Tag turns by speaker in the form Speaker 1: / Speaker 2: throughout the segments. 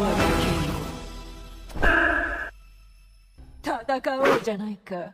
Speaker 1: なる戦おうじゃないか。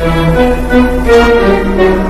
Speaker 2: 是我们永远的。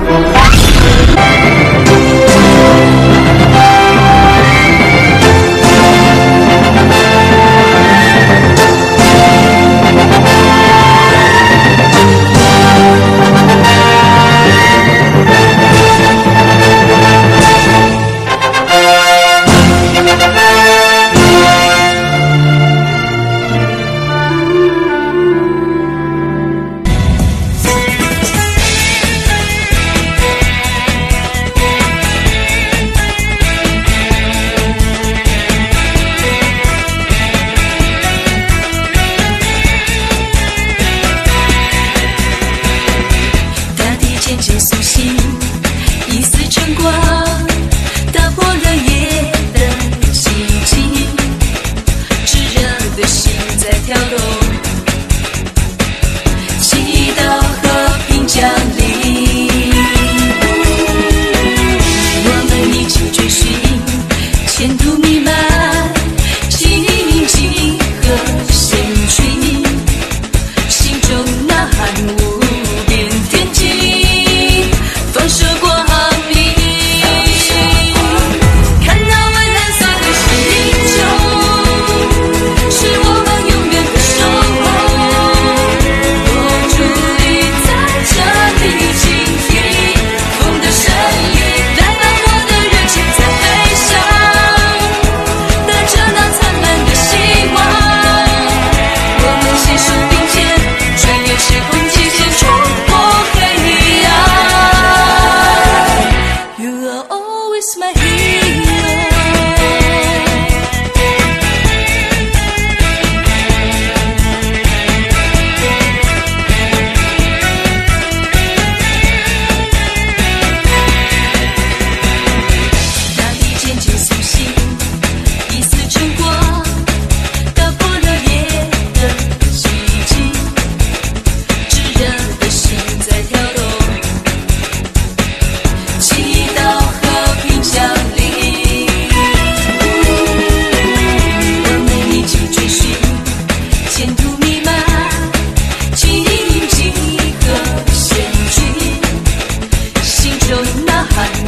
Speaker 1: Nahar.